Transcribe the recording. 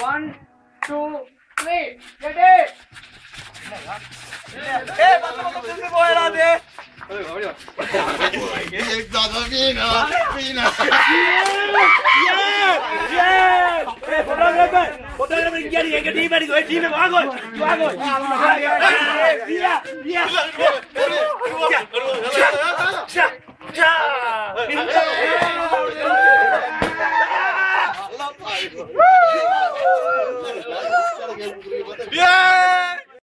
One, two, three. Get it. ए बच्चों को तुम भी बोला दे एक दादा पीना पीना ये ये ए फोटोग्राफर फोटोग्राफर इंडिया की एक टीम है एक टीम है आ गए आ गए या या या या अल्लाह Yeah!